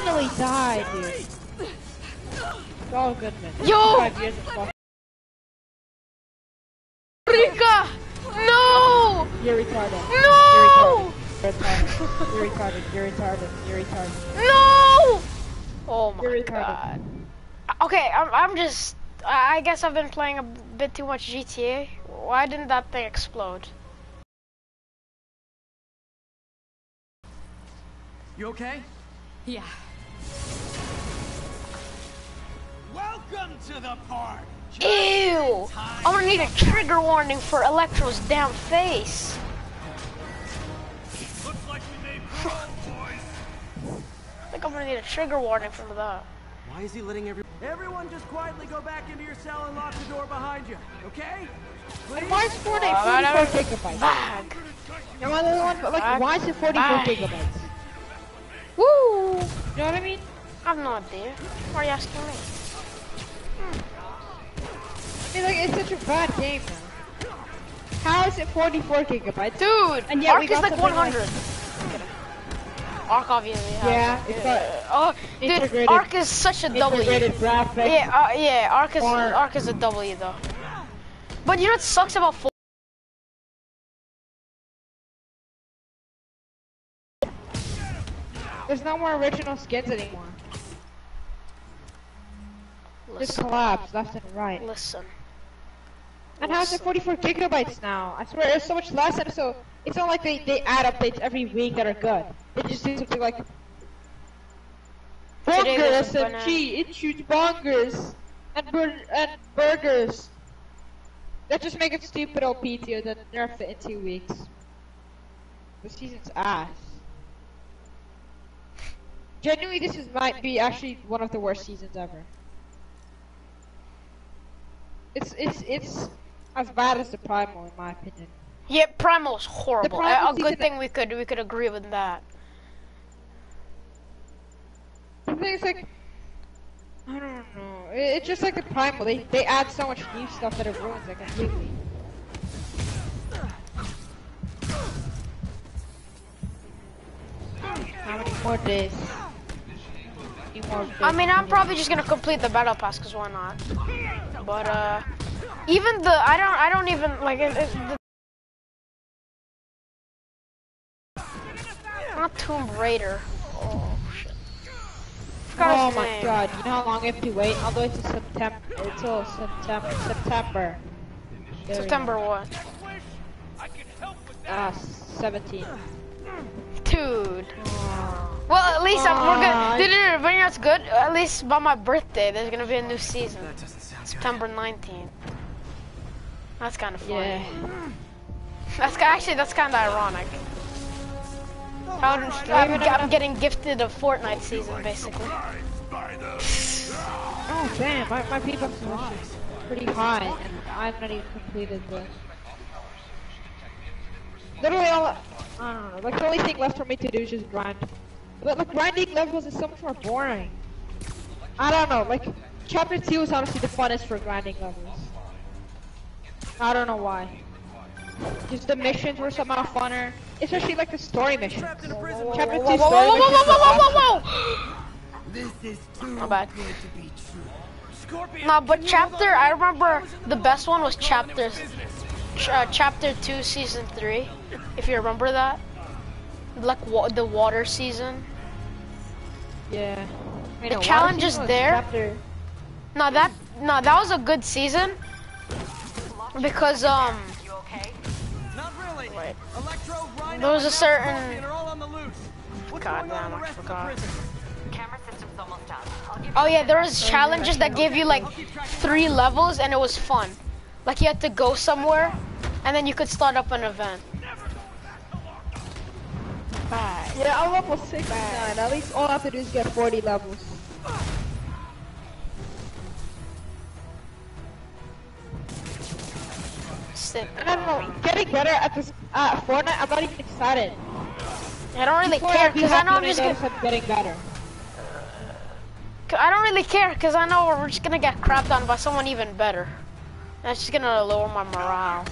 finally died, dude. Oh, it's all good, man. Yo! Five years of fuck. Rika! No! You're retarded. No! You're retarded. You're retarded. You're retarded. You're retarded. No! Oh my You're god. Okay, I'm, I'm just. I I guess I've been playing a bit too much GTA. Why didn't that thing explode? You okay? Yeah. Welcome to the park. Ew! I'm gonna need a trigger warning for Electro's damn face. Looks like we made grown, boys. I think I'm gonna need a trigger warning for that. Why is he letting every everyone just quietly go back into your cell and lock the door behind you? Okay? Please. Why is Fortnite 44 gigabytes? Bag. You know the one, but like, why is it 44 Back. gigabytes? Woo! You know what I mean? I have no idea. Why are you asking me? I mean, like, it's such a bad game now. How is it 44 gigabytes? Dude, And yet we Arc is got like something like- 100. Arc obviously has Yeah, it. it's got Oh, dude, Arc is such a W. Graphics. Yeah, uh, yeah, Arc is Arc is a W though. But you know what sucks about There's no more original skins anymore. Just listen, collabs left and right. listen. And how's it 44 gigabytes now? I swear, it's so much less, and so it's not like they, they add updates every week that are good. They just do something like Today was bongers a and cheese, it shoots bongers and bur and burgers. That just make it stupid OP tier that nerf it in two weeks. The season's ass. Genuinely, this is might be actually one of the worst seasons ever. It's it's it's as bad as the primal in my opinion. Yeah, Primal's horrible. A, Primal a good thing we could we could agree with that. The thing is like, I don't know. It, it's just like the primal. They they add so much new stuff that it ruins it completely. How many more days? Few more. I mean, I'm probably just gonna complete the battle pass because why not? But uh, even the I don't I don't even like it, it, the, not Tomb Raider. Oh shit. Oh my name. god! You know how long I have to wait? All the way to September. Until September. September. There we go. September what? Ah, 17. Dude. Well, at least I'm, we're good. Dude, dude, dude, but you know what's good? At least by my birthday, there's gonna be a new season. That doesn't sound good. September 19th. That's kind of funny. Yeah. That's actually that's kind of ironic. Oh, I would, I'm, I'm getting gifted a Fortnite season basically. Oh damn, my my people are pretty high, and I've not even completed the. Literally all, I don't know. Like the only thing left for me to do is just grind. But like grinding levels is so much more boring. I don't know. Like chapter two is honestly the funnest for grinding levels. I don't know why. Just the missions were somehow funner, especially like the story missions. A. Chapter two Whoa, whoa, story whoa, whoa, missions whoa, whoa, whoa, whoa! This is too bad. good to be true. Scorpion. No, but can you hold chapter? I remember the best one was chapter uh, chapter two, season three. If you remember that, like wa- the water season. Yeah. I The know, challenge is there. Chapter... No, that no, that was a good season because um Not really. Wait. Electro, Rhino, There was a certain- Scorpion are all on the loose. What's God going on in damn, I rest of the forgot. prison? Camera system's almost done. Oh yeah, there was challenges that gave you like three levels and it was fun. Like you had to go somewhere and then you could start up an event. Bye. Yeah, I'm level 69. At least all I have to do is get 40 levels. Sit. I don't know, getting better at this uh, Fortnite, I'm not even excited. I don't really Before care because I know I'm just gonna. notice getting better. I don't really care because I know we're just gonna get crapped on by someone even better. That's just gonna lower my morale.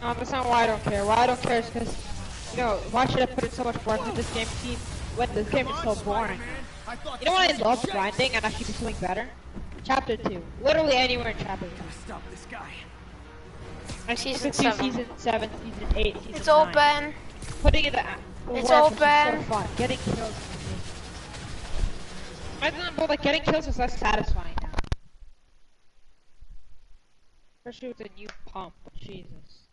No, that's not why I don't care. Why I don't care is because, you know, why should I put in so much work with this game? Team when this game is so boring. You know what I love grinding and actually becoming better? Chapter 2. Literally anywhere in chapter 2. Stop this guy. Like season Season 2, seven. season 7, season 8, season It's 9. open. Putting in the, the It's open. so fun. Getting kills. I don't know, like getting kills is less satisfying now. Especially with the new pump. Jesus.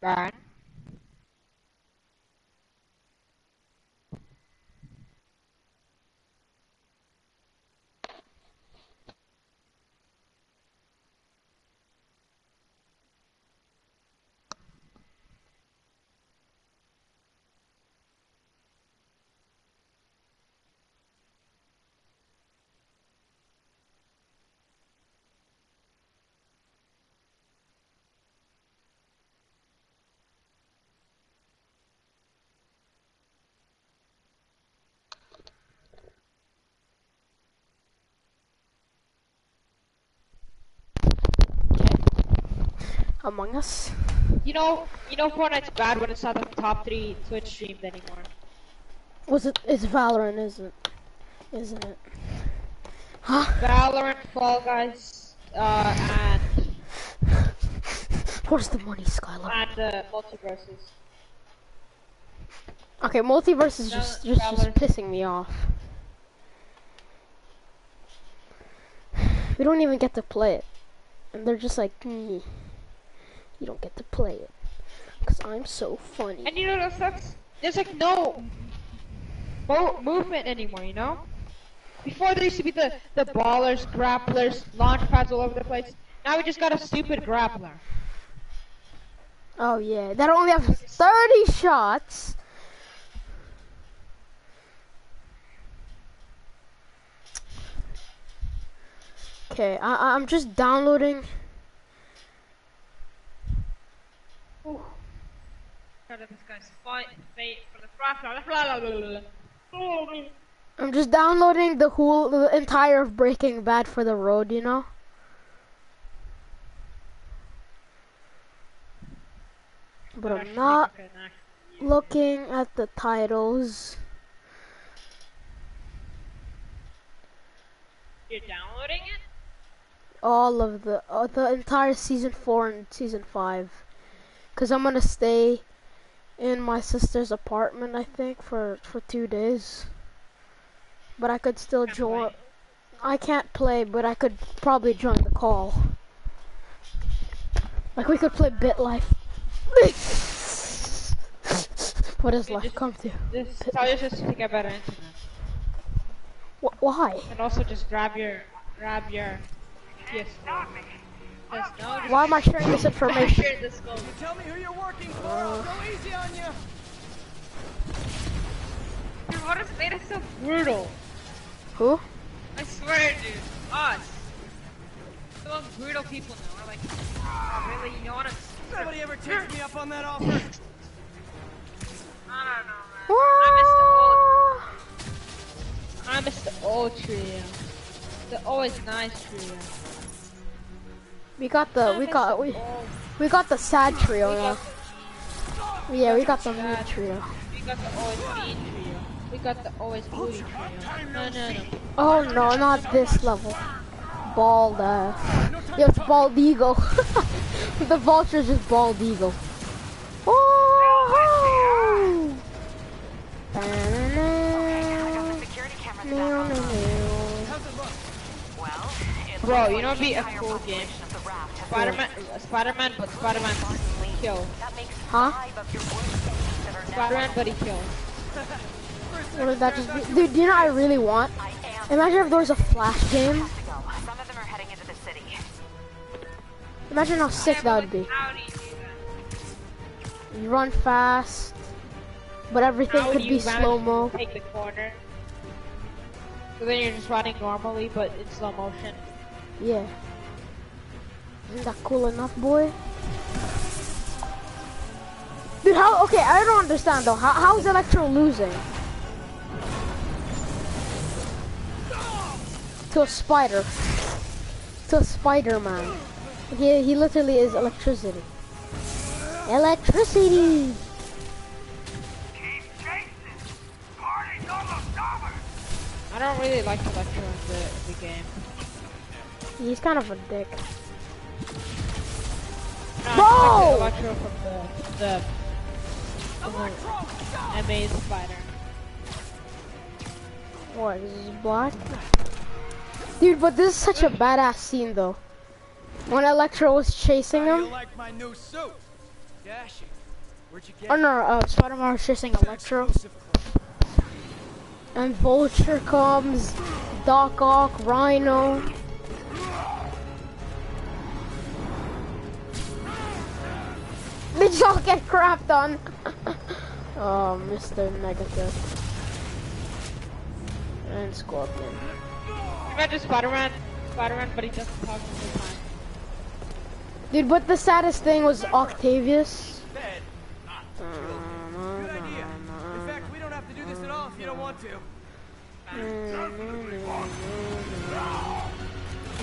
Brian? Among Us. You know, you know Fortnite's bad when it's not the top three Twitch streams anymore. Was it? It's Valorant, isn't? Isn't it? Huh? Valorant, Fall Guys, uh, and Where's the money, Skylar? and uh, MultiVersus. Okay, multiverse is No, just just, just pissing me off. We don't even get to play it, and they're just like, "Mm, you don't get to play it, cause I'm so funny. And you know what sucks? There's like no mo- movement anymore. You know. Before there used to be the the ballers, grapplers, launch pads all over the place. Now we just got a stupid grappler. Oh yeah, that only have 30 shots. Okay, I- I'm just downloading. This guy's fight, fate for the I'm just downloading the whole, the entire Breaking Bad for the road. You know. But I'm not looking at the titles. You're downloading it? all of the uh, the entire season four and season five, cause I'm gonna stay in my sister's apartment. I think for for two days. But I could still join. I can't play, but I could probably join the call. Like we could play BitLife. what does life just- come to? This tell your sister to get better internet. Wh- why? And also just grab your grab your PS4. Just, Why am I sharing this information? share this goal. Tell me who you're working for. Uh. I'll go easy on you. Dude, what has made it so brutal? Who? I swear, dude. Us. So brutal people now. We're like, oh, really? You don't want to? Nobody ever takes me up on that offer. I don't know, man. I miss the old. I miss the old trio. The always nice trio. We got the we got we we got the sad trio we now. got, Yeah, we got the mean trio. we got the always mean trio. We got the always booty trio. No, no, no. Oh no, not this level. Bald uh, ass. Yo, it's bald eagle. the vulture's just bald eagle. Oh! Security cameras back on. How's it look? Well, it Bro, you like know what'd be a cool game? Spider-Man, Spider-Man, but Spider-Man kill. That makes Huh? five of your worst games that are now Spider-Man, but he kills. What did that just be? Dude, do you know what I really want? Imagine if there was a flash game. Some of them are heading into the city. Imagine how sick that would be. You do that? You run fast, but everything could be slow to mo. Take the corner. So then you're just running normally, but in slow motion. Yeah. Isn't that cool enough, boy? Dude, how? Okay, I don't understand though. How, how is Electro losing? To a spider. To a Spider-Man. He, he literally is electricity. Electricity! I don't really like Electro in the, the game. He's kind of a dick. No, Bro! I like the Electro from the, the, from the MA Spider. What, is this black? Dude, but this is such a badass scene though. When Electro was chasing him. like my new suit? Dashing. Where'd you get Oh no, uh, Spider-Man was chasing Electro. And Vulture comes, Doc Ock, Rhino. They just all get crapped on. oh, Mr. Negative. And Scorpion. Imagine Spider-Man, Spider-Man, but he doesn't talk all the time. Dude, but the saddest thing was Octavius. Bed. Good idea. In fact, we don't have to do this at all if you don't want to. You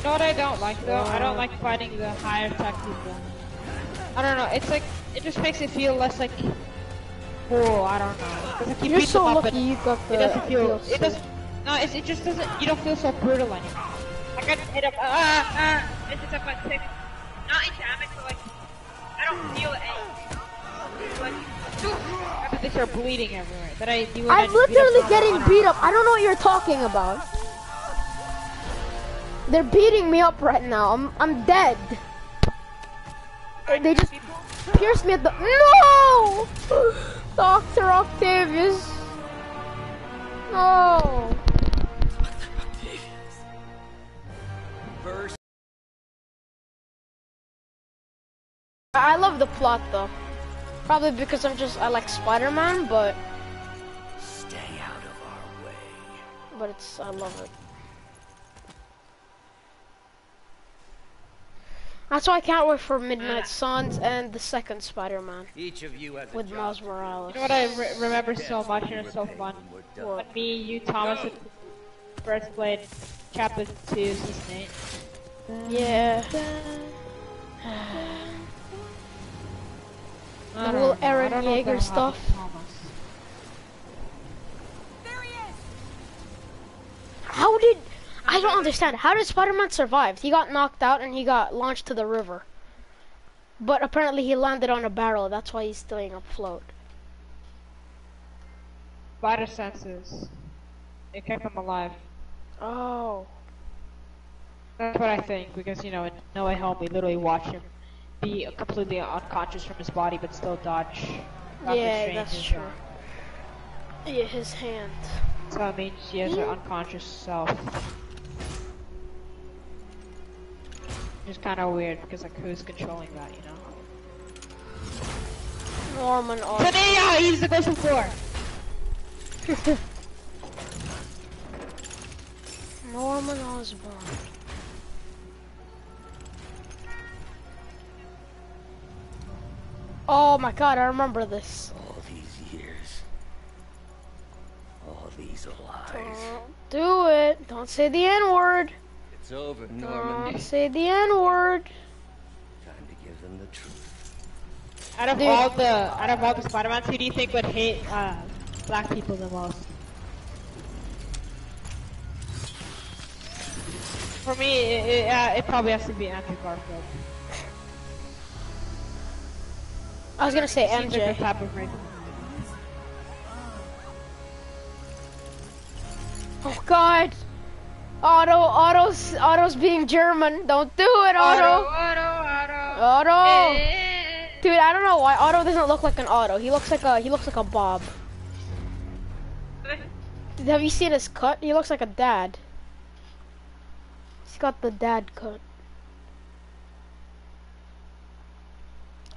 know what I don't like though? I don't like fighting the higher tech people. I don't know. It's like it just makes it feel less like cool. I don't know. if you You're so them up, lucky it, you got the it doesn't feel. DLC. It doesn't. No, it's, it just doesn't. You don't feel so brutal anymore. Like I just hit up. Ah ah. It's just up at six. Not in damage, but like I don't feel anything. Like after they start bleeding everywhere. That I do. when I I'm just beat literally getting beat up. I don't know what you're talking about. They're beating me up right now. I'm I'm dead. They just pierced me at the No! Dr. Octavius. No. First. I love the plot though. Probably because I'm just I like Spider-Man, but Stay out of our way. but it's I love it. That's why I can't wait for Midnight Suns and the second Spider-Man Each of you has with job Miles. Morales. You know what I re- remember so much and it's so fun? We're. When me, you, Thomas, and first played Chapter 2 Season 8. Yeah. I The whole don't Eren don't know if Yeager stuff. Thomas. How did I don't understand. How did Spider-Man survive? He got knocked out and he got launched to the river. But apparently he landed on a barrel. That's why he's staying afloat. Spider senses. It kept him alive. Oh. That's what I think, because, you know, in No Way Home, we literally watch him be completely unconscious from his body, but still dodge. Doctor yeah, that's true. Yeah, his hand. So that means he has an unconscious self. It's kind of weird, because, like, who's controlling that, you know? Norman But Osborn. yeah, he's the ghost of Norman Osborn. Oh my god, I remember this. All these years. All these lies. Don't do it. Don't say the N word. It's over, Norman. Don't say the N word. Time to give them the truth. Out of Dude. all the out of all the Spider-Mans, who do you think would hate uh, black people the most? For me, it, it, uh, it probably has to be Andrew Garfield. I was gonna say Seems like MJ. type of race. Oh god. Otto, Otto's, Otto's being German. Don't do it, Otto. Otto, Otto. Eh. Dude, I don't know why Otto doesn't look like an Otto. He looks like a, he looks like a Bob. Have you seen his cut? He looks like a dad. He's got the dad cut.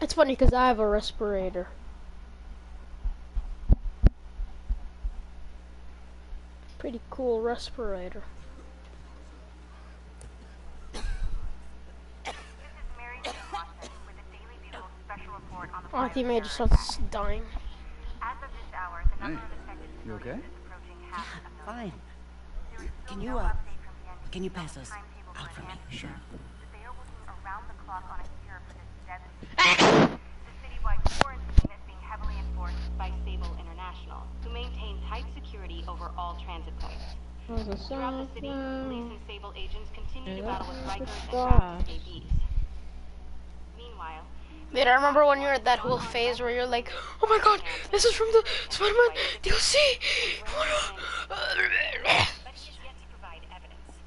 It's funny because I have a respirator. Pretty cool respirator. On the Oh, fire teammate just terror starts dying. As of this hour, the number You okay? is approaching half a million. Fine. There is still Can you, uh, update from the can you pass on the those timetable out for for me? Sure. but They are working around the clock on a cure for this deadly The citywide quarantine is being heavily enforced by Sable International, who maintain tight security over all transit points. Throughout the city, police and Sable agents continue to battle with Rikers and traffic escapees. Meanwhile, Dude, I remember when you were at that whole phase where you're like, oh my god, this is from the Spider-Man DLC. but he is yet to provide evidence.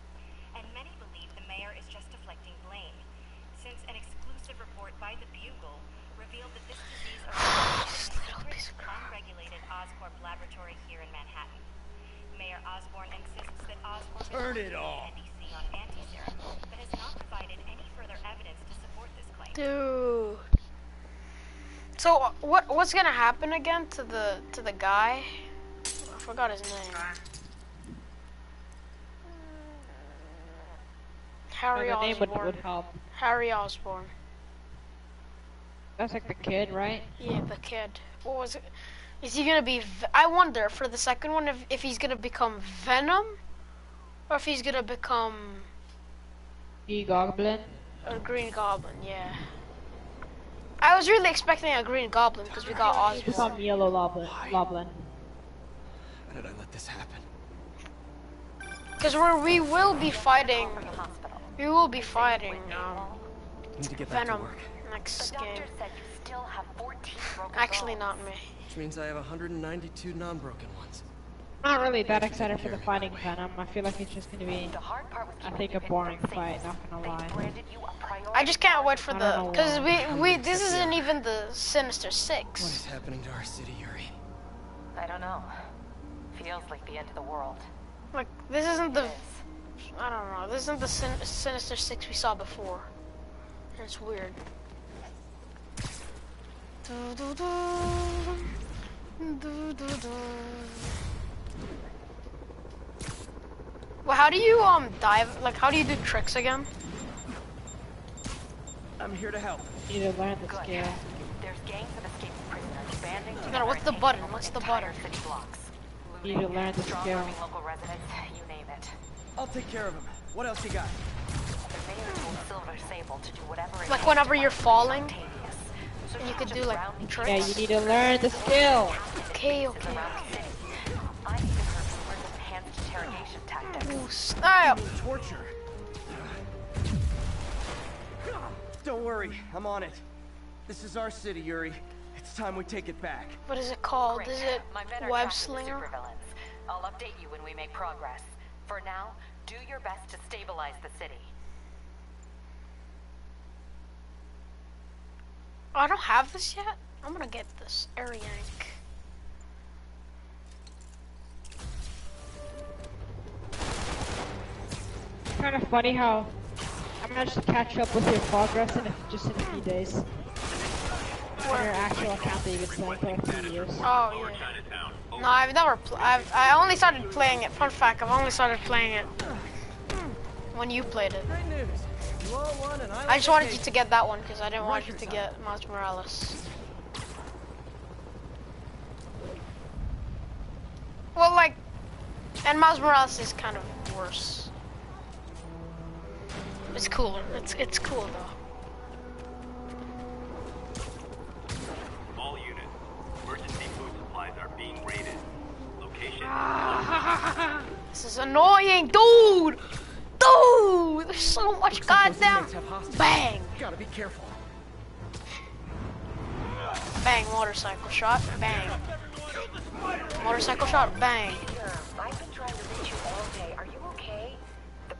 And many believe the mayor is just deflecting blame, since an exclusive report by the Bugle revealed that this disease originated in a secret, unregulated Oscorp laboratory here in Manhattan. Mayor Osborn insists that Oscorp Turn is it working off. with NBC on anti-serum, but has not provided any further evidence to support this claim. Dude. So what what's gonna happen again to the to the guy? I forgot his name. Harry the name would, Osborn. would help. Harry Osborn. That's like the kid, right? Yeah, the kid. What was it? Is he gonna be? I wonder for the second one if if he's gonna become Venom, or if he's gonna become E Goblin. a Green Goblin. Yeah. I was really expecting a Green Goblin because we got Just Osborn. on Yellow Goblin. Goblin. How did I let this happen? Because we we will be fighting. From the hospital. We will be fighting um, Need to get back Venom to work. next game. said you still have 14 Actually, not me. Which means I have 192 non-broken ones. Not really that excited for the fighting Venom. I feel like it's just gonna be, The hard part was I think, a boring fight. Not gonna lie. Branded you a priority I just can't wait for the because we we this isn't even the Sinister Six. What is happening to our city, Yuri? I don't know. Feels like the end of the world. Like this isn't the It is. I don't know. This isn't the sin- Sinister Six we saw before. It's weird. Du-du-du. Du-du-du. Well, how do you um dive? Like, how do you do tricks again? I'm here to help. You need to learn the Good. skill. There's gangs of escaped prisoners banding No, together what's the taking button? What's the entire button? City blocks. You need to learn the skill. Local residents, you name it. I'll take care of him. What else you got? The mayor told Silver Sable to do whatever it Like whenever you're falling, So you could do like tricks. Yeah, you need to learn the skill. Okay, cases okay. around the city. I even heard rumors of enhanced interrogation tactics. Ooh, style. Torture. Don't worry, I'm on it. This is our city, Yuri. It's time we take it back. What is it called? Great. Is it My men are Web tracking the Slinger? I'll update you when we make progress. For now, do your best to stabilize the city. I don't have this yet. I'm gonna get this air yank. Kind of funny how I managed to catch up with your progress in a, just in a few days. On your actual account that you've been playing for like two years. Oh yeah. No, I've never. Pl- I've. I only started playing it. Fun fact: I've only started playing it when you played it. Great news. You all won and I just wanted you to to get that one because I didn't want you to get Miles Morales. Well, like, and Miles Morales is kind of worse. It's cooler. It's it's cool though. All units, emergency food supplies are being raided. Location. This is annoying, dude. Dude, there's so much goddamn. Have hostages. Bang, Gotta be careful. bang, motorcycle shot, bang. Motorcycle shot, bang. I've been trying to reach you all day. Are you okay? The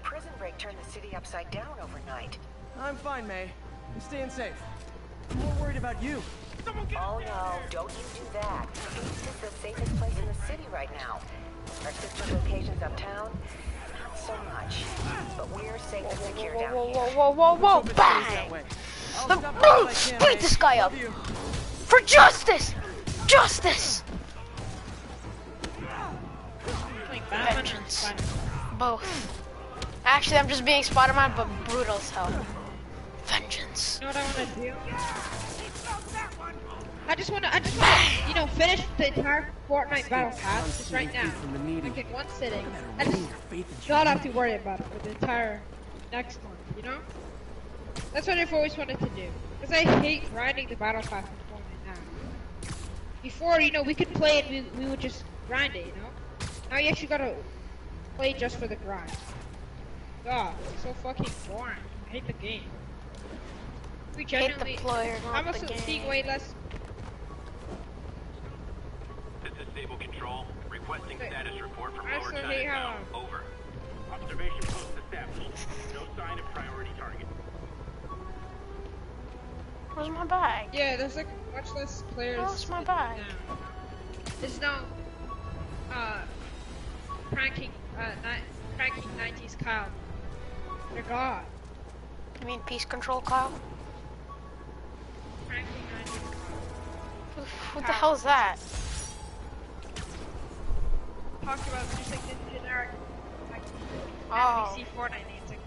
prison break turned the city upside down overnight. I'm fine, May. I'm staying safe. I'm more worried about you. Oh no, don't you do that. This is the safest place in the city right now. Our sister locations uptown, not so much. But we're safe and secure Whoa, down whoa, here. whoa, whoa, whoa, whoa, Hope it stays that bang! way. The stop by when I boots can, beat this guy up. You. For justice! Justice! Vengeance. Both. Actually, I'm just being Spider-Man, but brutal as hell. Vengeance. You know what I want to do? I just wanna, I just wanna, you know, finish the entire Fortnite battle pass just right now. From the meeting. Like in one sitting. Better I win just your faith in not have to worry about it for the entire next one, you know? That's what I've always wanted to do. Because I hate grinding the battle pass in Fortnite now. Before, you know, we could play it, we, we would just grind it, you know? Now you actually gotta play just for the grind. God, it's so fucking boring. I hate the game. We Hate genuinely, the player, I'm not the also seeing game. way less. This is Sable Control. Requesting Wait. status report from I Lower still hate Chinatown. how- Over. Observation post established. No sign of priority target. Where's my bag? Yeah, there's like much less players. Where's my bag? now. There's no uh pranking uh ni- pranking 90s Kyle. They're gone. You mean peace control, Kyle? What, 90s Kyle. Who, who the hell is that? Talked about just like the generic like Oh. NBC Fortnite names like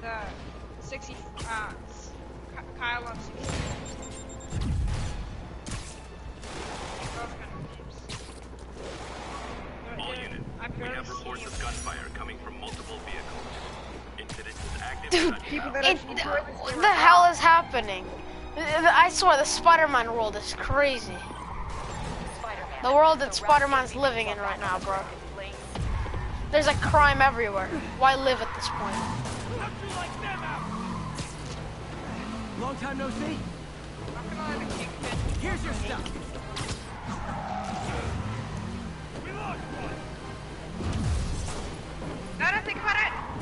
the the 60 uh Kyle on 60. Those kind of names. All yeah, units. We have reports of gunfire coming from multiple vehicles. Incident is active. Dude, people unfound. It, actually enjoy this what the hell is happening? I swear the Spider-Man world is crazy. The world that Spider-Man's living in right now, bro. There's like crime everywhere. Why live at this point? Long time no see. Not gonna lie, the Kingpin. Here's your stuff.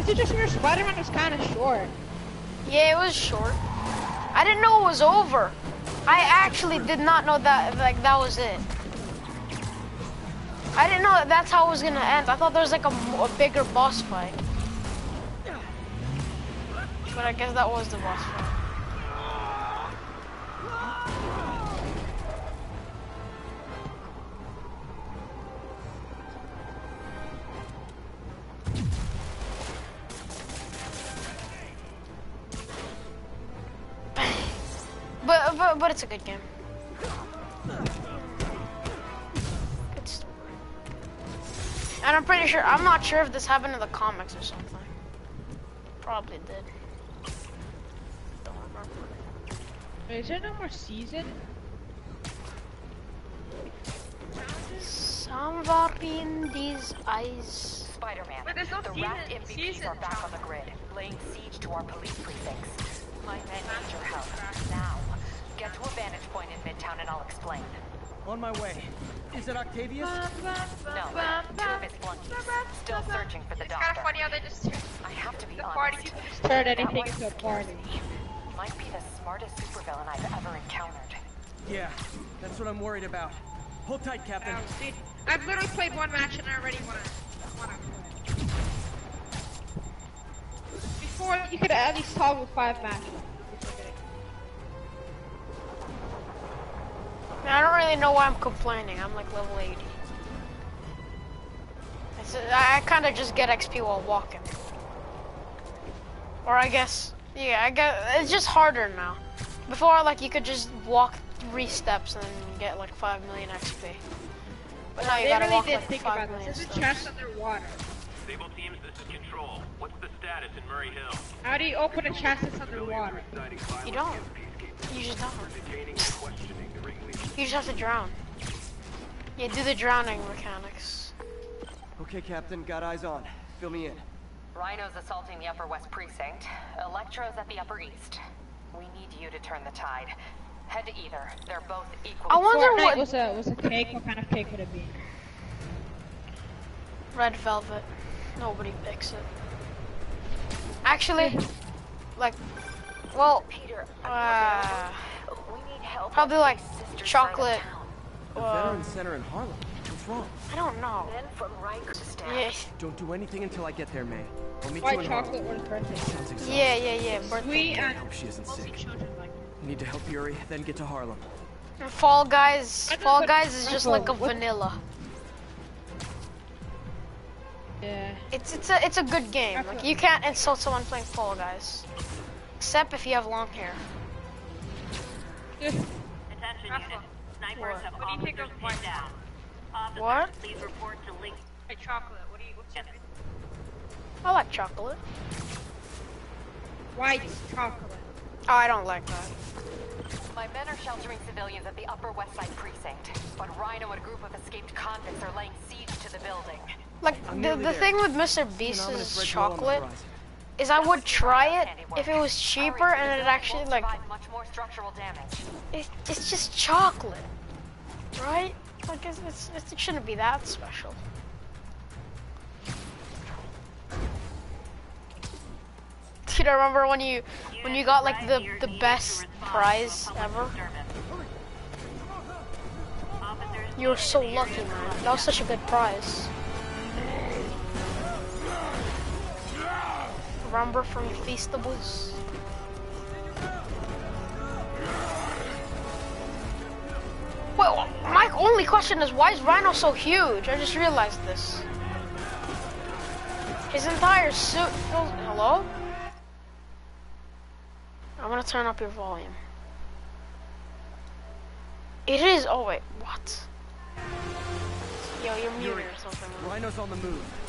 Is just where Spider-Man was kind of short? Yeah, it was short. I didn't know it was over. I actually did not know that like that was it. I didn't know that that's how it was gonna end. I thought there was like a bigger boss fight. But I guess that was the boss fight. A good game. Good story. And I'm pretty sure I'm not sure if this happened in the comics or something. Probably did. Don't remember. Is there no more season? Somewhere in these eyes. Spider-Man. But there's no the season- wrapped MVPs season are back on the grid, laying siege to our police precincts. My men need your help. Now. Get to a vantage point in Midtown and I'll explain. On my way. Is it Octavius? No, two of his flunkies. Still searching for the It's kind doctor. of funny how they just I have to be the honest. party people just turn anything one into a party. me. Might be the smartest supervillain I've ever encountered. Yeah, that's what I'm worried about. Hold tight, Captain. Oh, Dude, I've literally played one match and I already want to want to quit. Before you could at least toggle five matches. I don't really know why I'm complaining. I'm like level 80. It's, I, I kind of just get XP while walking. Or I guess, yeah, I guess it's just harder now. Before, like you could just walk three steps and get like five million XP. But now you They gotta really walk did like think five about million this. There's a steps. chest underwater. Sable teams, this is Control. What's the status in Murray Hill? How do you open a chest that's underwater? You don't. You just don't. You just have to drown. Yeah, do the drowning mechanics. Okay, Captain, got eyes on. Fill me in. Rhino's assaulting the Upper West Precinct. Electro's at the Upper East. We need you to turn the tide. Head to either. They're both equal. I wonder Fortnite what was a was a cake. What kind of cake would it be? red velvet. Nobody picks it. Actually, like, well, Peter, uh, we need help. Probably at like Three Sisters chocolate. town. The Uh, Veteran Center in Harlem. What's wrong? I don't know. Men from Rikers staff. Yeah, Don't do anything until I get there, May. I'll meet you White in chocolate Harlem. or birthday? Yeah, yeah, yeah. Birthday. Sweet I hope she isn't sick. like. Need to help Yuri, then get to Harlem. And Fall Guys. Fall Guys is just like a what- vanilla. Yeah. It's it's a it's a good game. Like you can't insult someone playing Fall Guys, except if you have long hair. Yeah. Attention Attention unit. what- Snipers have What do you think officers of pinned white down. Officers, What? please report to link. Hey, chocolate. What do you? What's your I like chocolate. White chocolate. Oh, I don't like that. My men are sheltering civilians at the Upper West Side precinct, but Rhino and a group of escaped convicts are laying siege to the building. Like I'm the the there. thing with Mr. An ominous Beast's red glow on the chocolate horizon. Is I would try it if it was cheaper and it actually like much more structural damage. it, it's just chocolate, right? Like it's, it's, it shouldn't be that special. You know, remember when you when you got like the the best prize ever? You were so lucky, man. That was such a good prize. Remember from your Feastables? Well, my only question is why is Rhino so huge? I just realized this. His entire suit. Hello? I'm gonna turn up your volume. It is. Oh wait, what? Yo, you're muted or something. Rhino's on the move,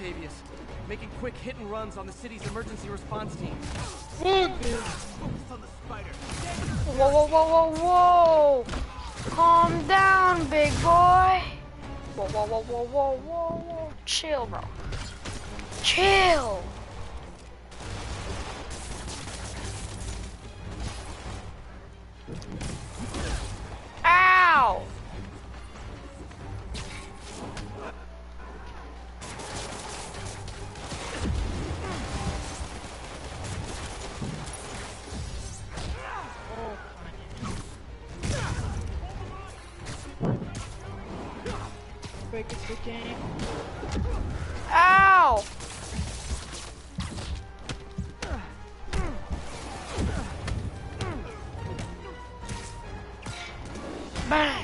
Octavius, making quick hit and runs on the city's emergency response team. Fuck! Focus on the spider. Whoa, whoa, whoa, whoa, whoa! Calm down, big boy. Whoa, whoa, whoa, whoa, whoa, whoa, whoa. Chill, bro. Chill. Ow! Biggest the game. Ow! Bang!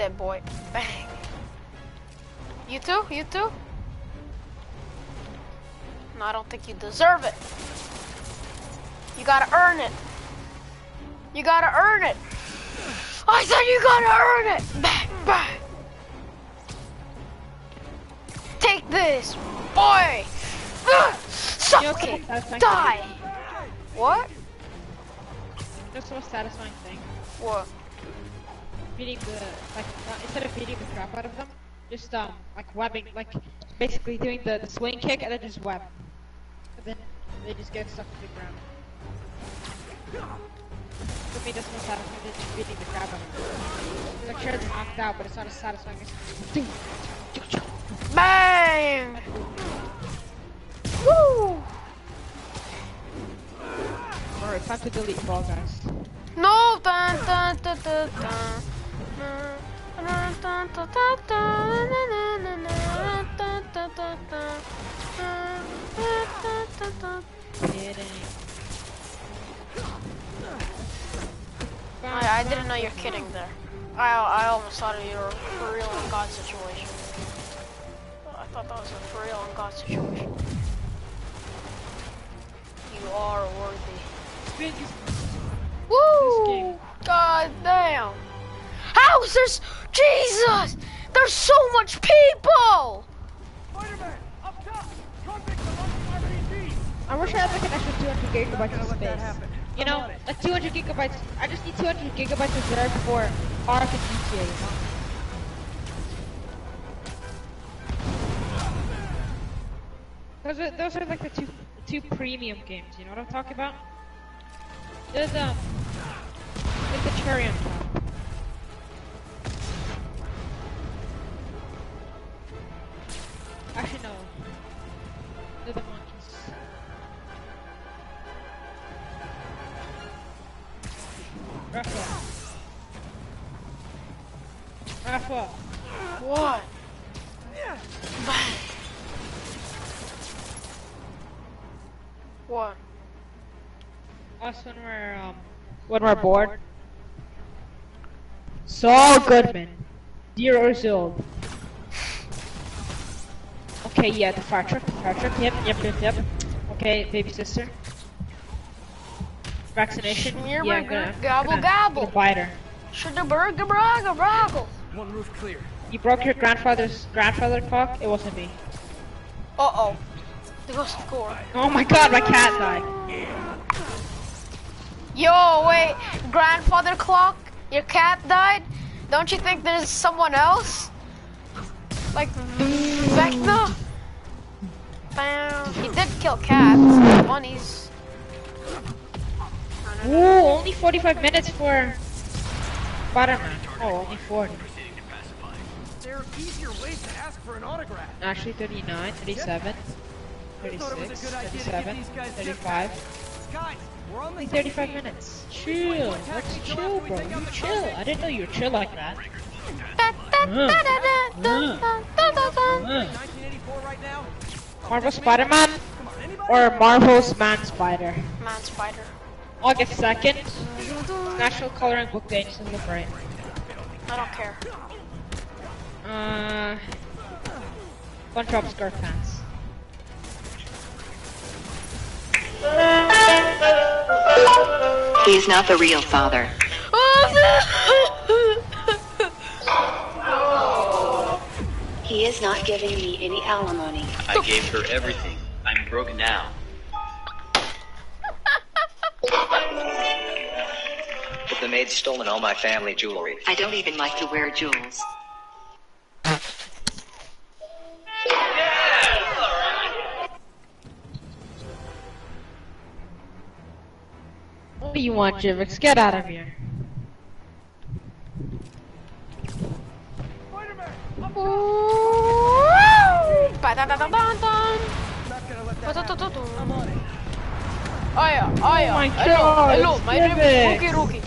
It, boy. Bang. You too? You too? No, I don't think you deserve it. You gotta earn it. You gotta earn it. I said you gotta earn it. Bang, bang. Take this, boy. Ugh. Suffocate. satisfying Die. What? That's the most satisfying thing. What? Beating the like not, instead of beating the crap out of them, just um like webbing like basically doing the, the swing kick and then just web. And then they just get stuck to the ground. For me, that's more satisfying than just beating the crap out of them. It's like sure they're knocked out, but it's not as satisfying as Bang! Woo! Alright, time to delete Fall Guys. No! Dun, dun, dun, dun. Dun, I, I didn't know you're kidding there. I, I almost thought you were for real in God situation. I thought that was a for real in God situation. You are worthy. Woo! God damn. House, there's Jesus. There's so much people. Spider-Man, up top! Convicts! I wish I had like an extra 200 gigabytes of space. You know, on it. like 200 gigabytes. I just need 200 gigabytes of drive for Ark and GTA. You know? Those are those are like the two two premium games. You know what I'm talking about? There's um, there's the cherry on top. Actually no, they're the monkeys. Rafa. Rafa. What? What? Us when we're um when we're bored. Saul Goodman, dear years old. Okay, yeah, the fire truck, the fire truck. Yep, yep, yep, yep. Okay, baby sister. Vaccination. Here yeah, we I'm gonna. Gobble, gonna, gobble. Gonna bite her. Shoulda burger braga braggle. One roof clear. You broke your grandfather's grandfather clock. It wasn't me. Uh oh. There goes the score. Oh my God, my cat died. Yo, wait. Grandfather clock? Your cat died? Don't you think there's someone else? Like Vecna? Bam. He did kill cats. Bunnies. Ooh, only 45 minutes for Spider-Man. Oh, only 40. Proceeding to. There are easier ways to ask for an autograph. Actually, 39, 37, I thought it was a 36, good idea to give 37, 35. Guys, we're Only 35 minutes. Chill. Let's chill, bro. You chill. I didn't know you were chill like that. Da, da, da, Marvel Spider-Man or Marvel's Man Spider? Man Spider. August 2nd, National Coloring Book Day, just look right. I don't care. Uh, Bunch of scarf pants. He's not the real father. Oh, no! He is not giving me any alimony. I gave her everything. I'm broke now. The maid's stolen all my family jewelry. I don't even like to wear jewels. What do you want, Jivix? Get out of here. Oh yeah, oh my God, hello, my name is. Rookie Rookie.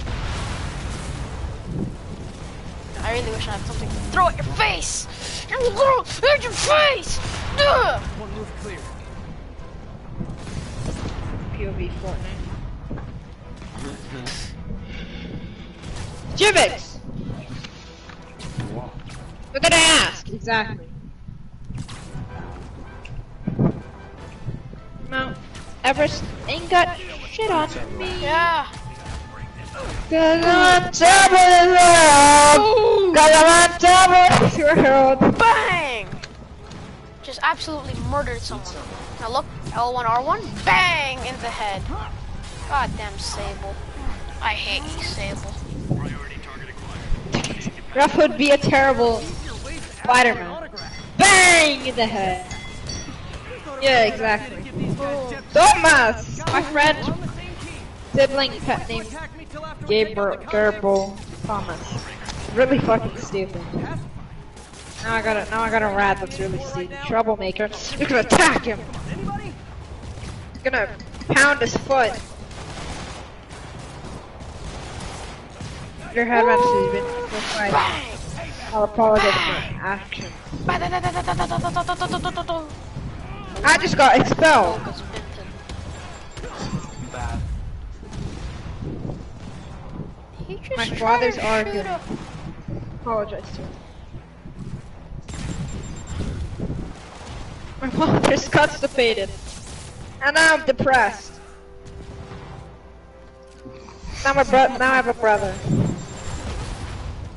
I really wish I had something to throw at your face. You throw at your face. Ugh. One roof clear. POV Fortnite. Jivix! What did I ask? Exactly. Everest ain't got shit on me. Yeah. Cause I'm top of the world. Cause I'm on top of the world. Bang! Just absolutely murdered someone. Now look, L1 R1, bang in the head. Goddamn Sable. I hate you, Sable. Priority target acquired. Ruff would be a terrible Easier ways to ask for an Spider-Man. Bang in the head. Yeah, exactly. Thomas! My friend, sibling, pet name, Gabriel, Gabriel Thomas. Really fucking stupid. Now I got a, now I got a rat that's really stupid. Troublemaker. We're gonna attack him! We're gonna pound his foot. Your head has been justified. I'll apologize for action. I just got expelled! He just My tried father's to arguing. Apologize to him. My father's constipated. And I'm depressed. Now my bro. Now I have a brother.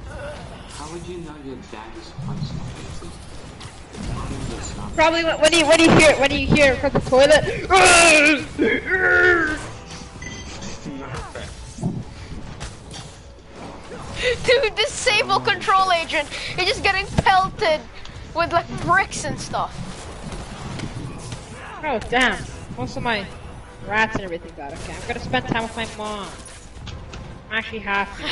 How would you know your dad is punching you? It's not- Probably when, when you when you hear when you hear it from the toilet. Dude, this Sable control agent is just getting pelted with like bricks and stuff. oh damn! Most of my rats and everything got okay. I'm gonna spend time with my mom. I'm actually happy.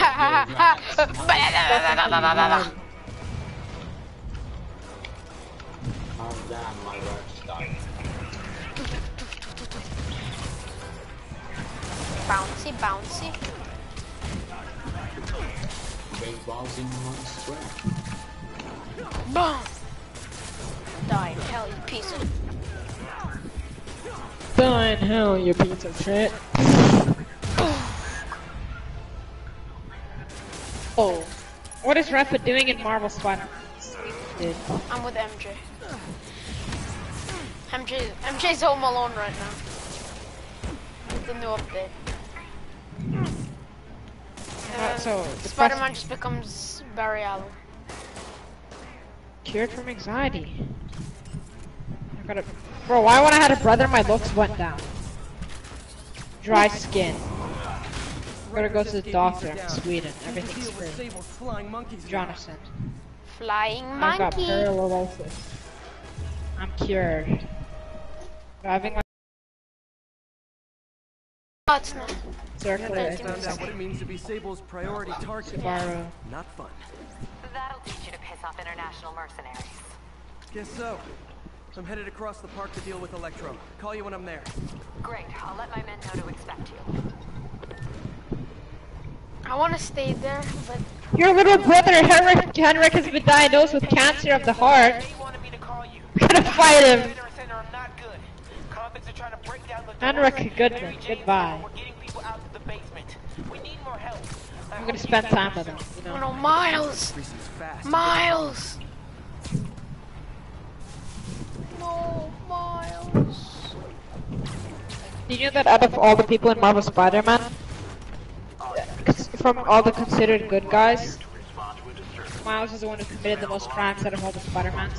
Damn, my rat's died. bouncy, bouncy. Big balls in one square. Boom. Die in hell, you piece of. Die in hell, you piece of shit. oh, what is Rafa doing in Marvel Spider? Dude. I'm with MJ. MJ, MJ's home alone right now. With the new update. Uh, so, the Spider-Man just becomes Barry Allen. Cured from anxiety. I gotta, bro. Why when I had a brother, my looks went down. Dry skin. Gotta go to the doctor in Sweden. Everything's Deal with screwed. Sable's flying monkeys. Jonathan. Flying I've got paralysis. I'm cured. Driving like Oh, it's not. Circular. I found out what it means to be Sable's priority target. Subaru. Not fun. That'll teach you to piss off international mercenaries. Guess so. I'm headed across the park to deal with Electro. Call you when I'm there. Great, I'll let my men know to expect you. I want to stay there, but Your little brother Henrik, Henrik has been diagnosed with cancer of the heart. Gotta. We're gonna fight him. Center center are I'm gonna spend time with him. You oh no, Miles, Miles. No, Miles. Did you know that out of all the people in Marvel Spider-Man, from all the considered good guys, Miles is the one who committed the most crimes out of all the Spider-Mans?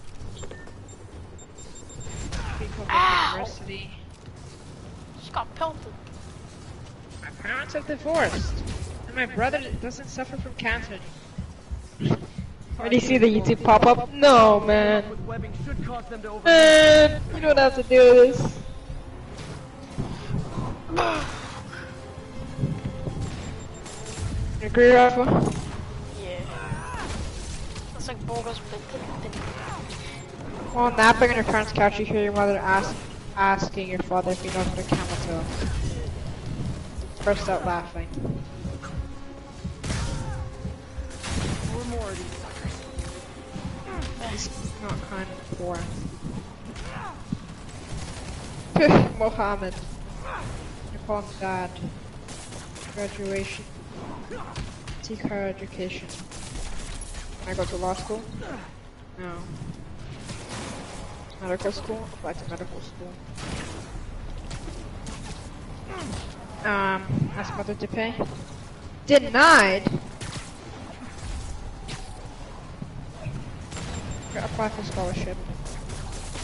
People Ow! University. Just got pelted. My parents have divorced, and my brother doesn't suffer from cancer. When you see the YouTube pop up, no man, With webbing should cause them to over. man, you don't have to do this. You agree, Rafa? Yeah. That's like bogus, but While napping on your parents' couch, you hear your mother ask, asking your father if he knows what a camel toe. Burst out laughing. Four more of these suckers. He's not kind of poor. Mohammed. You call him dad. Graduation. Seek higher education. Can I go to law school? No. Medical school? Apply to medical school. Um, ask mother to pay. Denied? Apply for scholarship.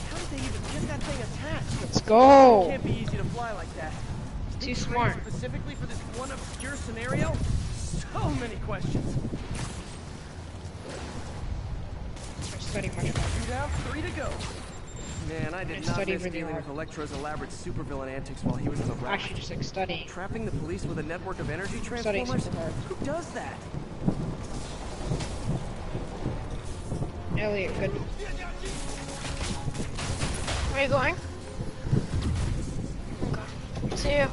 How did they even get that thing attached? Let's go! It can't be easy to fly like that. Too smart. Specifically for this one obscure scenario? So many questions. I'm studying much more. Two down, three to go. Man, I I did not study miss dealing with Electro's elaborate supervillain antics while he was in the wreck. Actually, just like studying. Trapping the police with a network of energy transformers? Who does that? Elliot, good. Where are you going? Okay. See you.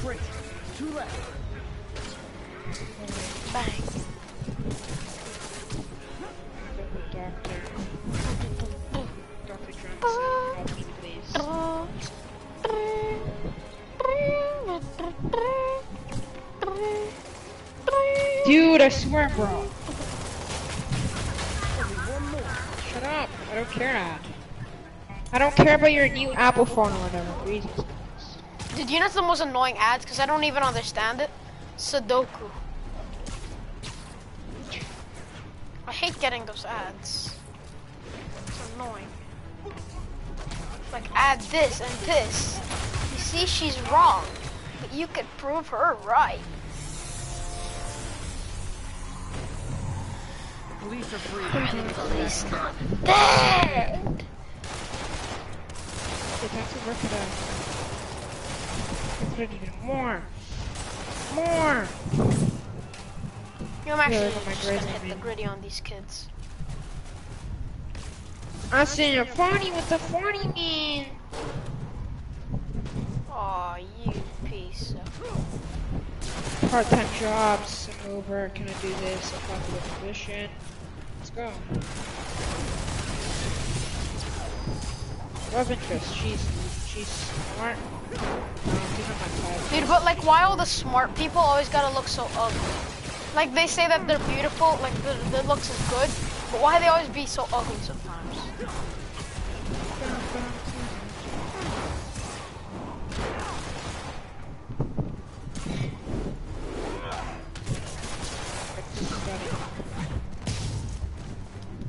Great. Two left. Bang. Dude, I swear, bro. Shut up. I don't care. I don't care about your new Apple phone or whatever. Jesus. Dude, you know the most annoying ads? Because I don't even understand it? Sudoku. I hate getting those ads. It's annoying. Like, add this and this. You see, she's wrong. But you could prove her right. Police are free. Police not dead. Okay, time to work it out. Let's put it even more. More! You know, I'm Yeah, actually look just gonna hit the gritty on these kids. I seen a funny with the funny man. Aw, you piece of... Part-time jobs. I'm over. Can I do this? Apply for the position. Let's go. Love interest. She's she's smart. No, she's not my type. Dude, but like, why all the smart people always gotta look so ugly? Like, they say that they're beautiful, like, their, their looks is good, but why they always be so ugly sometimes?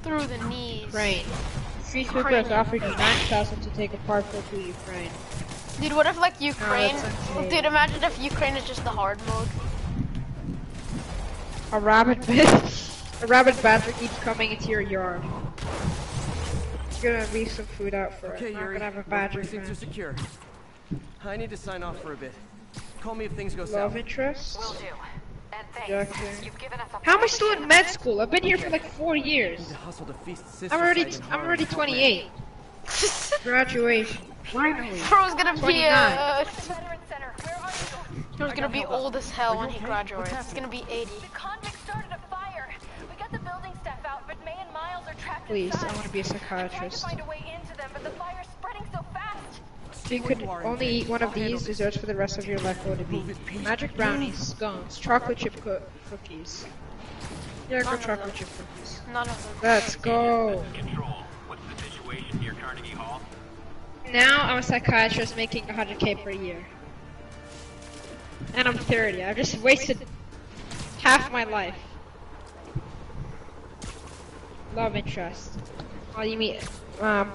Through the knees. Ukraine. Free Sweeper has offered you 9,000 to take a parcel to Ukraine. Dude, what if like Ukraine? that's insane. Dude, imagine if Ukraine is just the hard mode. A rabbit a rabbit badger keeps coming into your yard. Gonna leave some food out for Okay, it. I'm Yuri. gonna have a Both badger precincts are secure. I need to sign off for a bit. Call me if things go Love south. interest? Will do. And thanks. Doctor. You've given us a How am I still in med school? I've been here for like four years. Need to hustle to feast sister I'm already I'm already 28. Graduation. Finally. Bro's gonna be 29. uh, Veteran Center, where are you? Bro's gonna be old as hell when he graduates. He's gonna be 80. Please. I want to be a I'm to psychiatrist. find a way into them, but the fire's spreading so fast. If you could only eat one of these desserts for the rest of your life, what would it be? Magic brownies, scones, chocolate chip co cookies. Yeah, go chocolate chip cookies. None of them. Let's go. Control. What's the situation near Carnegie Hall? Now I'm a psychiatrist making 100k per year. And I'm 30. I've just wasted half my life. Love interest. Oh, you mean, um,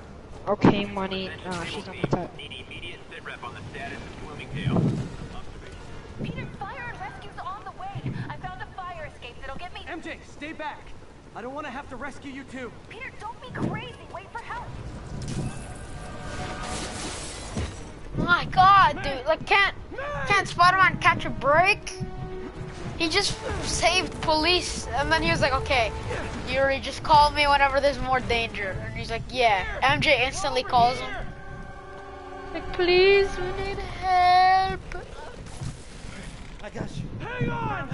okay, money. Nah, she's not the. Need immediate sit rep on the status of Bloomingdale. Observation. Peter, fire and rescue's on the way. I found a fire escape that'll get me. MJ, stay back. I don't want to have to rescue you too. Peter, don't be crazy. Wait for help. My God, dude! Like, can't can't Spider-Man catch a break? He just saved police, and then he was like, "Okay, Yuri, just call me whenever there's more danger." And he's like, "Yeah." MJ instantly calls him. Like, please, we need help. I got you. Hang on!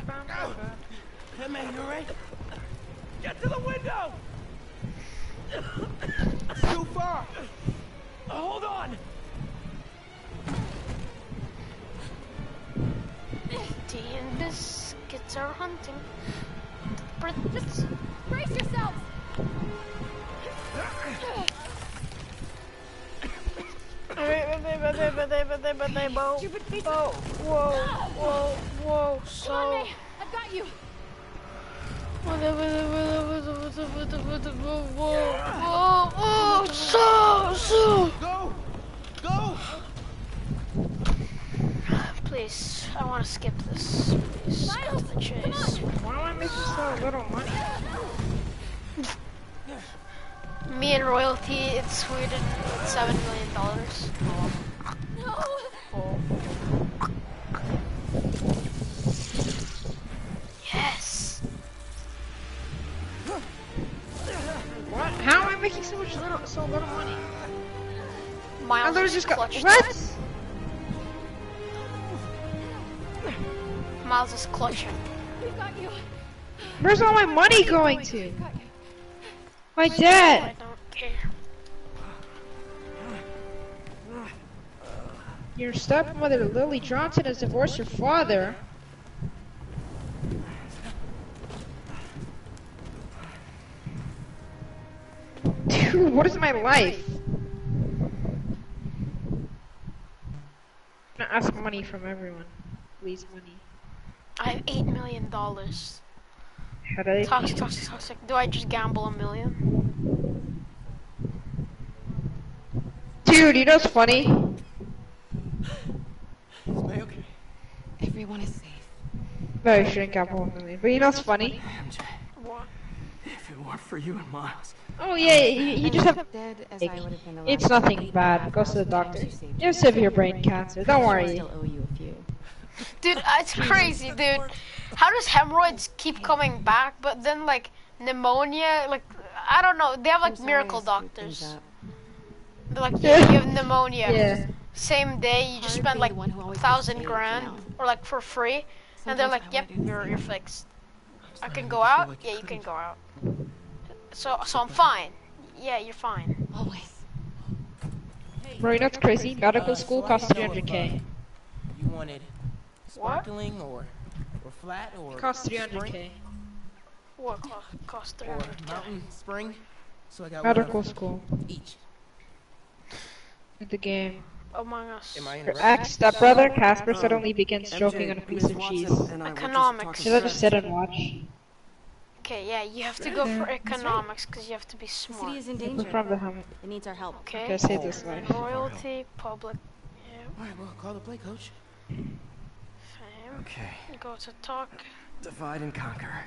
Hey man, you alright? Get to the window! Too far! Uh, hold on! Tea and biscuits are hunting. Brace yourselves. Whoa, whoa, whoa, whoa, so. I've got you. Whoa, whoa! Please, I want to skip this. Please, cut the chase. Why am I making so little money? Me and royalty in Sweden, seven million dollars. No. Yes. What? How am I making so much little so little money. Miles And just got clutched. what? Miles is clutching. We got you. Where's all my money going to? My dad. I don't care. Your stepmother Lily Johnson has divorced your father. Dude, what is my life? I'm gonna ask money from everyone. Please, money. I have eight million dollars. How do I? Toxic, toxic, toxic. Do I just gamble a million? Dude, you know what's funny? Okay? Everyone is safe. No, you shouldn't gamble a million. But you know what's funny? What? if it weren't for you and Miles, Oh yeah, you, you just have. Dead as I would have been It's nothing bad. Go to the doctor. you have severe brain cancer. Don't I worry. still owe you a few. Dude, uh, it's crazy, dude. How does hemorrhoids keep coming back, but then like pneumonia, like I don't know. They have like sorry miracle I screwed things doctors. They're like, yeah, you have pneumonia. Yeah. Same day, you just spend like the one who always a thousand grand, bailout, or like for free, and they're like, yep, you're you're fixed. I can go out. like Yeah, you you can go out. So so I'm fine. Yeah, you're fine. Always. Bro, you know what's crazy? Medical Uh, school so costs don't know if, 300k. uh, You wanted sparkling or or flat or It costs 300k. What cost cost or mountain spring. So I got one Medical of school. each. The game. Among Us. Am I in Your a ex stepbrother, Casper, Um, suddenly begins choking on a piece of cheese. Economics. Should I just sit and watch? Okay, yeah, you have to go for economics because you have to be The city smart. is in danger. from the hum. It needs our help. Okay. Okay, save this life. Royalty, public, yeah, Alright, well, call the play, coach. Fame. Okay, Go to talk. divide and conquer.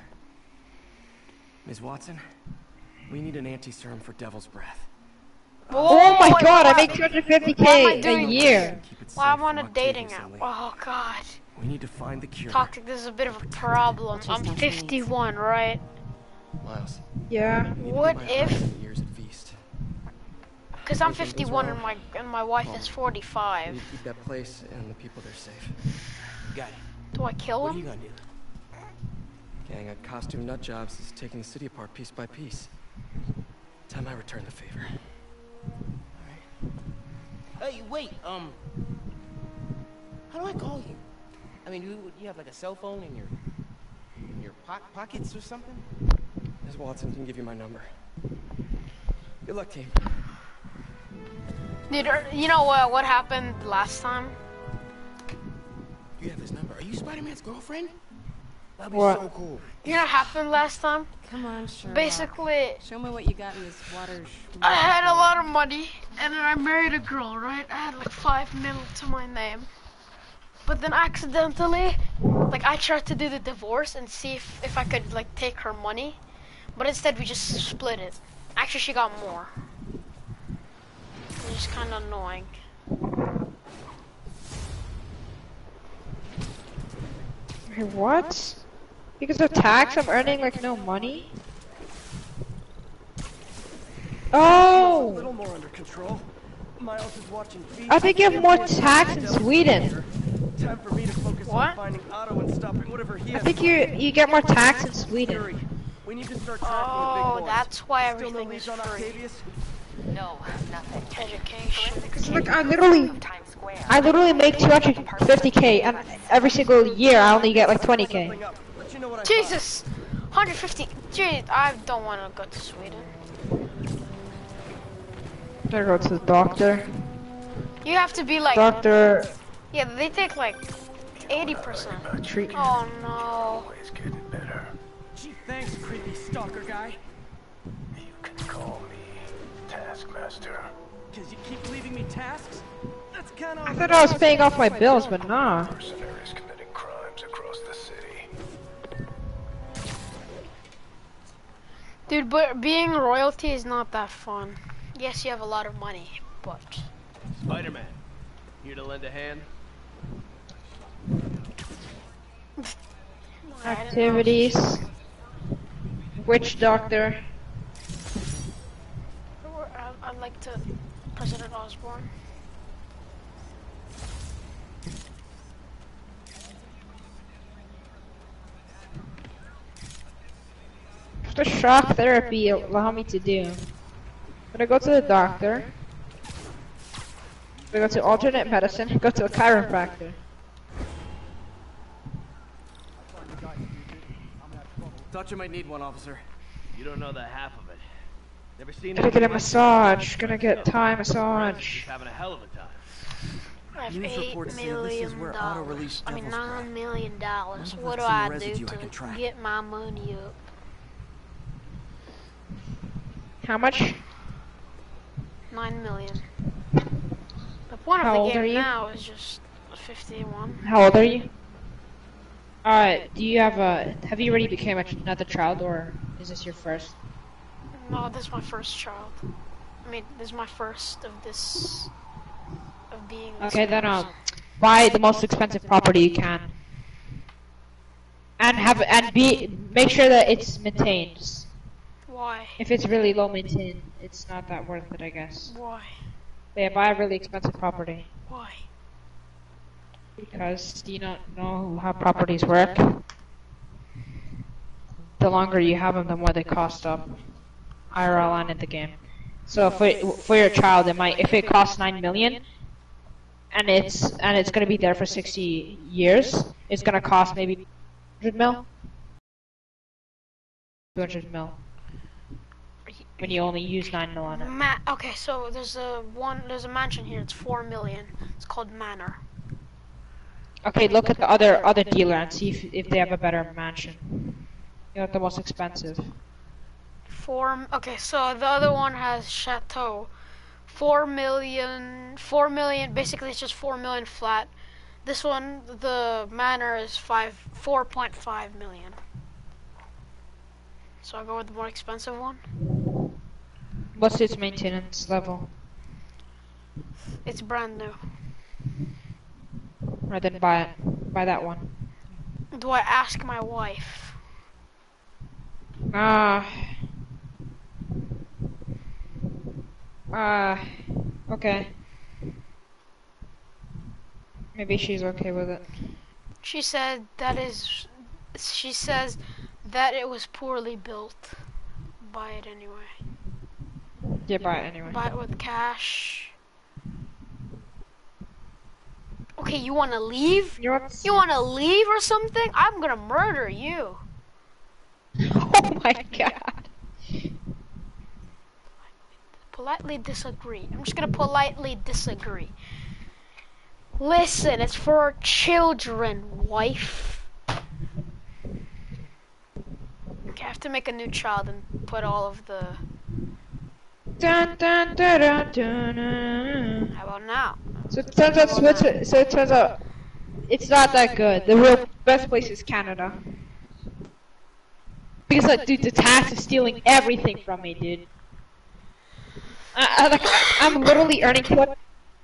Ms. Watson, we need an anti-serum for Devil's Breath. Oh, oh my wait, god, I why- make Why am I 250k a year. Keep Why I'm on a dating app. Oh god. We need to find the cure. Toxic, this is a bit of a problem. I'm 51, right? Miles. Yeah. we need to What if- 100 years at Feast. Cause I'm 51 and my and my wife is We 45. need to keep that place and the people there safe. Got it. Do I kill What are you him? gonna do? Gang of costume nut jobs is taking the city apart piece by piece. Time I return the favor. Hey, wait. Um, how do I call you? I mean, you you have like a cell phone in your in your po pockets or something? Ms. Watson can give you my number. Good luck, team. Dude, er, you know what? What happened last time? You have his number. Are you Spider-Man's girlfriend? That'd be What? so cool. You know what happened last time? Come on, Sherlock. Basically, Show me what you got in this water. I had a lot of money, and then I married a girl, right? I had like five mil to my name. But then accidentally, like I tried to do the divorce and see if, if I could like take her money. But instead we just split it. Actually she got more. It's just kinda annoying. Wait, what? Because of tax, I'm earning like no money? Oh! A Oh! little more under control. Miles is watching Feast. I think you have more tax in Sweden. Time for me to focus What? on finding Otto and stopping whatever he I think you you get more tax in Sweden. We need to start tracking the big Oh, boys. that's why Still no everything leads is on free. Octavius? No, nothing. Education. Look, I literally, Times Square. I literally make 250k, and um, every single year I only get like 20k. Something up. Let you know what I Jesus! 150. Gee, I don't want to go to Sweden. I go to the doctor. You have to be like. Doctor, Yeah, they take like 80%. Uh, treat. Oh no. Always getting better. Gee, thanks, creepy stalker guy. You can call me Taskmaster. Cause you keep leaving me tasks? That's kinda I thought I was paying off my bills, but nah. Mercenaries committing crimes across the city. Dude, but being royalty is not that fun. Yes, you have a lot of money, but. Spider-Man. Here to lend a hand? Activities. Witch doctor. I'd like to President Osborn. What does shock therapy allow me to do? I'm gonna go to the doctor. I'm gonna go to alternate medicine. Go to a chiropractor. Thought you might need one, officer. You don't know the half of it. Never seen Gonna get a massage. Gonna get Thai massage. Having a hell of a time. I News reports say this is where dollars. auto-release I mean, nine million dollars. What do I do to get my money up? How much? Nine million. The point How of the game now is just fifty-one. How old are you? Alright, do you have a, have you already became another child or is this your first? No, this is my first child. I mean, this is my first of this of being. this Okay, then person. um, buy the most expensive property you can. And have, and be, make sure that it's maintained. Why? If it's really low maintained, it's not that worth it, I guess. Why? But yeah, buy a really expensive property. Why? Because do you not know how properties work? The longer you have them, the more they cost up. IRL and in the game. So for for your child, it might if it costs nine million, and it's and it's gonna be there for sixty years, it's gonna cost maybe hundred mil. Two hundred mil. When you only use nine mil on it. Ma- okay, so there's a one. There's a mansion here. It's four million. It's called Manor. Okay, look at the other other dealer and see if if they have a better mansion. You know, the most expensive. Four. Okay, so the other one has Chateau. Four million. Four million. Basically, it's just four million flat. This one, the Manor, is five. Four point five million. So I'll go with the more expensive one. What's its maintenance level? It's brand new. Right then buy it. Buy that one. Do I ask my wife? Ah. Ah. okay. Maybe she's okay with it. She said that is. She says that it was poorly built. Buy it anyway. Yeah, buy it anyway. Buy it with cash. Okay, you wanna leave? You want? You wanna leave or something? I'm gonna murder you. Oh my god. Politely disagree. I'm just gonna politely disagree. Listen, it's for our children, wife. Okay, I have to make a new child and put all of the. Dun, dun, dun, dun, dun, dun. How about now? So it turns out Switzerland. So it turns out it's not that good. The real best place is Canada. Because like, dude, the tax is stealing everything from me, dude. I, I, like, I'm literally earning 200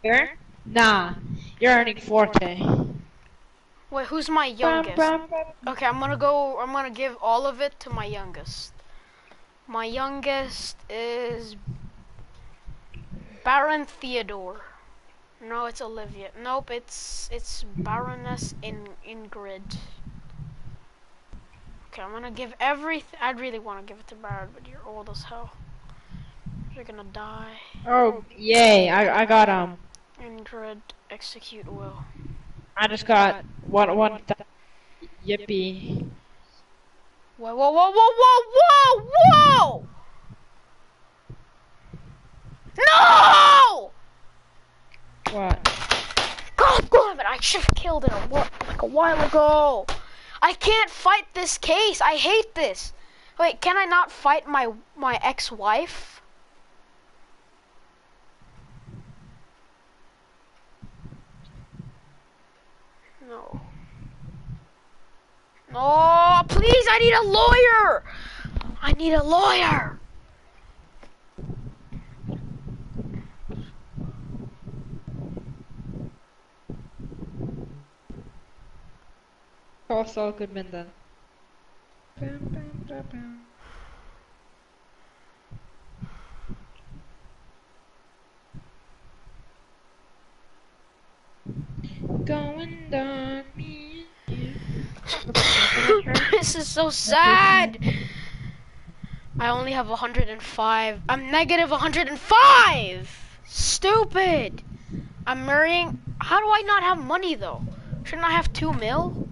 here. Nah, you're earning 4k. Wait, who's my youngest? Okay, I'm gonna go. I'm gonna give all of it to my youngest. My youngest is Baron Theodore. No, it's Olivia. Nope, it's it's Baroness in Ingrid. Okay, I'm gonna give everything. I'd really want to give it to Baron, but you're old as hell. You're gonna die. Oh, yay! I I got um. Ingrid, execute will. I just got one one. Yippee! Whoa, whoa, whoa, whoa, whoa, whoa, whoa! No! What? God damn it! I should have killed him like a while ago. I can't fight this case. I hate this. Wait, can I not fight my my ex-wife? No. No, please! I need a lawyer. I need a lawyer. call Saul Goodman then. Going down me. this is so sad. I only have 105. I'm negative 105! Stupid! I'm marrying. How do I not have money though? Shouldn't I have two mil?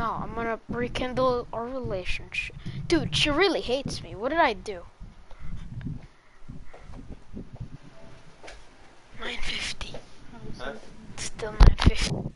no, I'm gonna rekindle our relationship. Dude, she really hates me. What did I do? 950. Huh? Still 950.